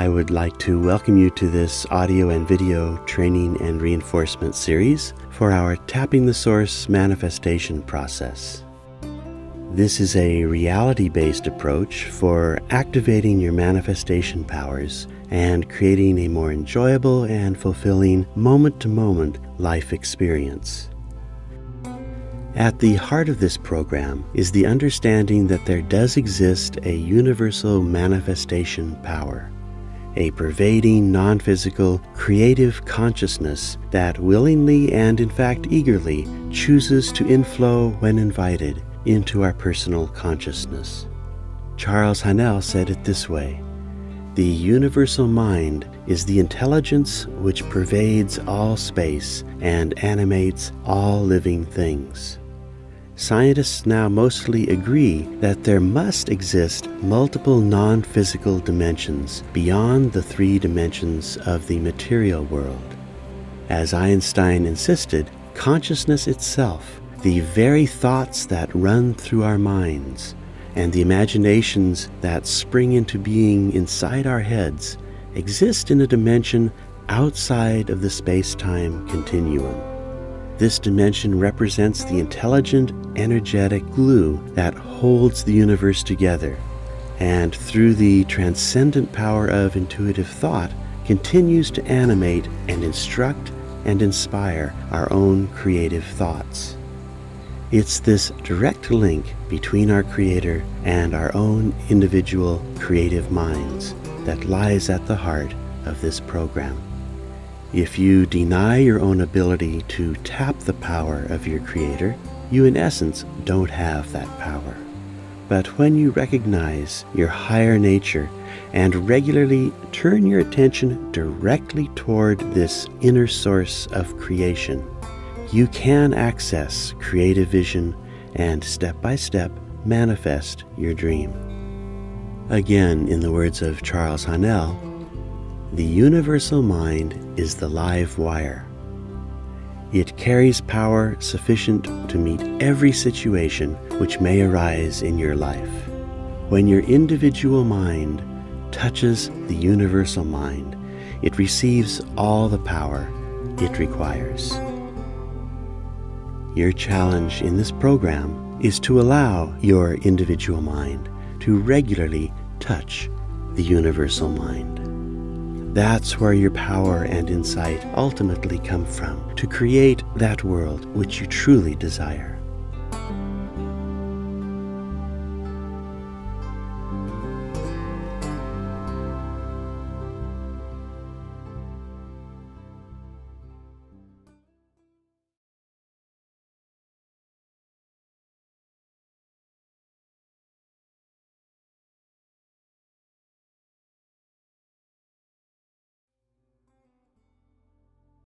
I would like to welcome you to this audio and video training and reinforcement series for our Tapping the Source manifestation process. This is a reality based approach for activating your manifestation powers and creating a more enjoyable and fulfilling moment to moment life experience. At the heart of this program is the understanding that there does exist a universal manifestation power, a pervading, non physical, creative consciousness that willingly and, in fact, eagerly chooses to inflow when invited into our personal consciousness. Charles Haanel said it this way The universal mind is the intelligence which pervades all space and animates all living things. Scientists now mostly agree that there must exist multiple non physical dimensions beyond the three dimensions of the material world. As Einstein insisted, consciousness itself the very thoughts that run through our minds and the imaginations that spring into being inside our heads exist in a dimension outside of the space time continuum. This dimension represents the intelligent, energetic glue that holds the universe together, and through the transcendent power of intuitive thought, continues to animate and instruct and inspire our own creative thoughts. It's this direct link between our Creator and our own individual creative minds that lies at the heart of this program. If you deny your own ability to tap the power of your Creator, you in essence don't have that power. But when you recognize your higher nature and regularly turn your attention directly toward this inner source of creation, you can access creative vision and step by step manifest your dream. Again, in the words of Charles Haanel, the universal mind is the live wire. It carries power sufficient to meet every situation which may arise in your life. When your individual mind touches the universal mind, it receives all the power it requires. Your challenge in this program is to allow your individual mind to regularly touch the universal mind. That's where your power and insight ultimately come from to create that world which you truly desire.